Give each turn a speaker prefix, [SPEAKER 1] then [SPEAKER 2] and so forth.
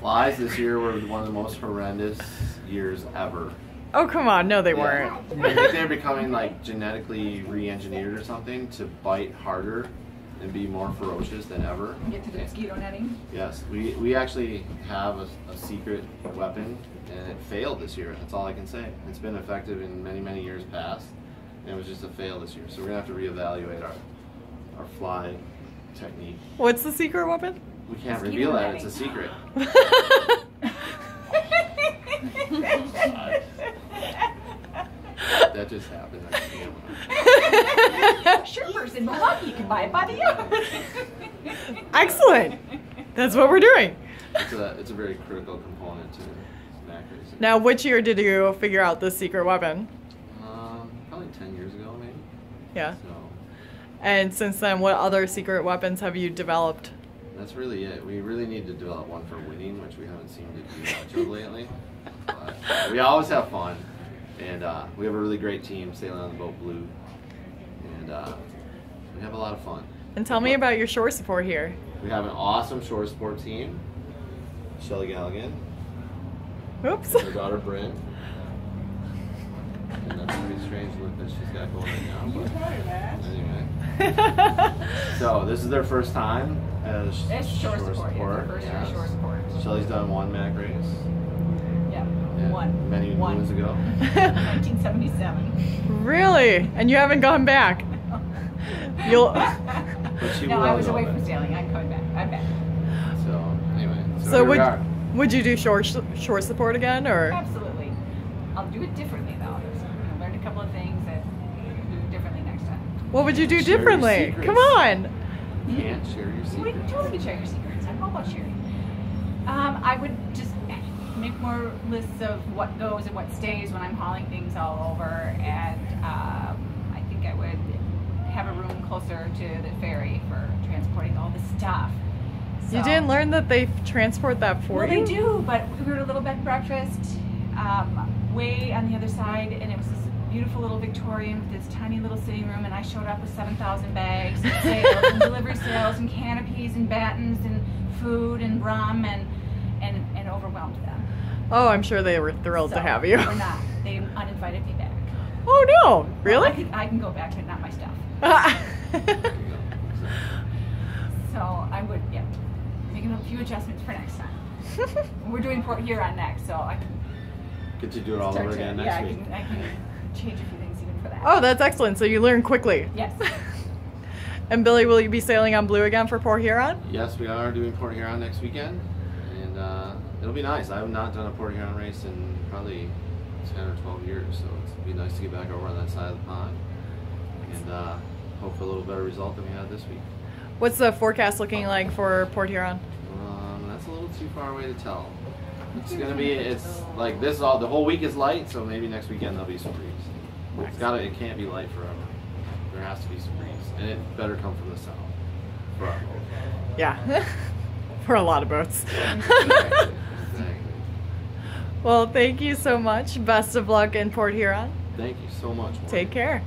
[SPEAKER 1] Flies this year were one of the most horrendous years ever.
[SPEAKER 2] Oh come on, no they
[SPEAKER 1] Yeah.
[SPEAKER 2] weren't.
[SPEAKER 1] I think they're becoming like genetically re-engineered or something to bite harder and be more ferocious than ever.
[SPEAKER 3] Get to the mosquito netting.
[SPEAKER 1] Yes, we, we actually have a, a secret weapon and it failed this year. That's all I can say. It's been effective in many, many years past and it was just a fail this year. So we're gonna have to reevaluate our, our fly technique.
[SPEAKER 2] What's the secret weapon?
[SPEAKER 1] We can't
[SPEAKER 3] Mosquito
[SPEAKER 1] reveal that, it's a secret. That just happened. I can't-
[SPEAKER 3] Sure, person, Milwaukee, you can buy it by the hour.
[SPEAKER 2] Excellent. That's what we're doing.
[SPEAKER 1] It's a, it's a very critical component to snack racing.
[SPEAKER 2] Now, which year did you figure out the secret weapon?
[SPEAKER 1] Um, probably 10 years ago, maybe.
[SPEAKER 2] Yeah.
[SPEAKER 1] So
[SPEAKER 2] And since then, what other secret weapons have you developed?
[SPEAKER 1] That's really it. We really need to develop one for winning, which we haven't seemed to do much of lately. But we always have fun, and uh, we have a really great team sailing on the boat Blue, and uh, we have a lot of fun.
[SPEAKER 2] And tell me about your shore support here.
[SPEAKER 1] We have an awesome shore support team. Shelly Galligan,
[SPEAKER 2] Oops.
[SPEAKER 1] and her daughter Bryn. And that's a pretty strange look that she's got going right now.
[SPEAKER 3] You
[SPEAKER 1] But
[SPEAKER 3] taught her that.
[SPEAKER 1] anyway. So this is their first time as
[SPEAKER 3] It's shore support, yeah, their first year
[SPEAKER 1] yes.
[SPEAKER 3] shore support.
[SPEAKER 1] Shelly's done one Mac race.
[SPEAKER 3] Yeah,
[SPEAKER 1] yeah,
[SPEAKER 3] one.
[SPEAKER 1] Many
[SPEAKER 3] One.
[SPEAKER 1] moons ago.
[SPEAKER 3] 1977.
[SPEAKER 2] really? And you haven't gone back? You'll.
[SPEAKER 1] But she
[SPEAKER 3] no,
[SPEAKER 1] will
[SPEAKER 3] I was away
[SPEAKER 1] back.
[SPEAKER 3] from sailing. I'm coming back. I'm back.
[SPEAKER 1] So anyway. So,
[SPEAKER 2] So
[SPEAKER 1] here we
[SPEAKER 2] would
[SPEAKER 1] are.
[SPEAKER 2] would you do shore shore support again, or?
[SPEAKER 3] Absolutely. I'll do it differently though. I learned a couple of things that I'll do differently next time.
[SPEAKER 2] What would you do
[SPEAKER 1] Share
[SPEAKER 2] differently? Come on.
[SPEAKER 1] You Can't share your
[SPEAKER 3] We
[SPEAKER 1] secrets.
[SPEAKER 3] totally could share your secrets. I'm all about sharing. Um, I would just make more lists of what goes and what stays when I'm hauling things all over, and um, I think I would have a room closer to the ferry for transporting all the stuff.
[SPEAKER 2] You didn't learn that they transport that for
[SPEAKER 3] well,
[SPEAKER 2] you?
[SPEAKER 3] they do, but we were at a little bed and breakfast um, way on the other side, and it was this beautiful little Victorian with this tiny little sitting room, and I showed up with 7,000 bags and sails and delivery sails and canopies and battens and food and rum and, and, and overwhelmed them.
[SPEAKER 2] Oh, I'm sure they were thrilled to have you.
[SPEAKER 3] Or not. They uninvited me back.
[SPEAKER 2] Oh no,
[SPEAKER 3] Well, I
[SPEAKER 2] really?
[SPEAKER 3] can, I can go back, but not my stuff. So I would, yeah, making a few adjustments for next time. We're doing Port Huron next, so I can
[SPEAKER 1] Get to do it all
[SPEAKER 3] start
[SPEAKER 1] over
[SPEAKER 3] to-
[SPEAKER 1] again
[SPEAKER 3] yeah,
[SPEAKER 1] next
[SPEAKER 3] I
[SPEAKER 1] week.
[SPEAKER 3] can, I can change a few things even for that.
[SPEAKER 2] oh, that's excellent. So you learn quickly.
[SPEAKER 3] Yes.
[SPEAKER 2] And Billy, will you be sailing on Blue again for Port Huron?
[SPEAKER 1] Yes, we are doing Port Huron next weekend, and uh, it'll be nice. I have not done a Port Huron race in probably 10 or 12 years, so it'll be nice to get back over on that side of the pond and uh, hope for a little better result than we had this week.
[SPEAKER 2] What's the forecast looking like for Port Huron?
[SPEAKER 1] Um, that's a little too far away to tell. It's gonna be. It's like this. All the whole week is light, so maybe next weekend there'll be some breeze. It's gotta. It can't be light forever. There has to be some breeze, and it better come from the south. For our boat.
[SPEAKER 2] Yeah, for a lot of boats.
[SPEAKER 1] Exactly.
[SPEAKER 2] well, thank you so much. Best of luck in Port Huron.
[SPEAKER 1] Thank you so much. Morgan.
[SPEAKER 2] Take care.